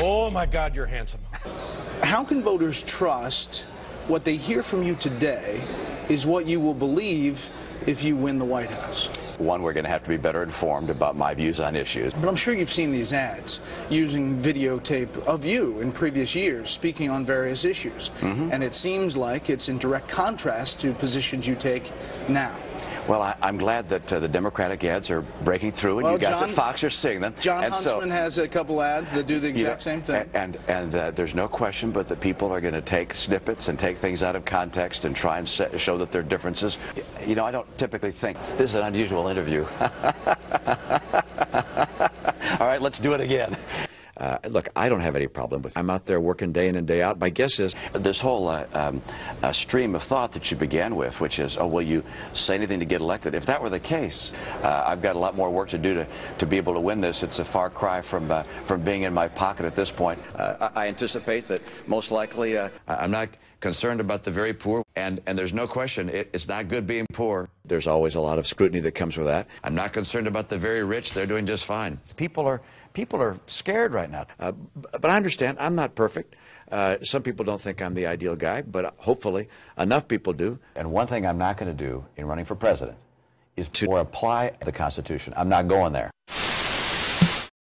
Oh my God, you're handsome. How can voters trust what they hear from you today is what you will believe if you win the White House? One, we're going to have to be better informed about my views on issues. But I'm sure you've seen these ads using videotape of you in previous years speaking on various issues. Mm-hmm. And it seems like it's in direct contrast to positions you take now. Well, I, I'm glad that uh, the Democratic ads are breaking through, and Well, you guys John- at Fox are seeing them. John and so- Huntsman has a couple ads that do the you know, exact same thing. And and uh, there's no question, but that people are going to take snippets and take things out of context and try and set, show that there are differences. You know, I don't typically think this is an unusual interview. All right, let's do it again. Uh, look, I don't have any problem with. I'm out there working day in and day out. My guess is this whole uh, um, uh, stream of thought that you began with, which is, oh, will you say anything to get elected? If that were the case, uh, I've got a lot more work to do to, to be able to win this. It's a far cry from uh, from being in my pocket at this point. Uh, I anticipate that most likely. Uh, I'm not concerned about the very poor, and and there's no question it, it's not good being poor. There's always a lot of scrutiny that comes with that. I'm not concerned about the very rich; they're doing just fine. People are people are scared right now. Uh, but I understand. I'm not perfect. Uh, some people don't think I'm the ideal guy, but hopefully enough people do. And one thing I'm not going to do in running for president is to or apply the Constitution. I'm not going there.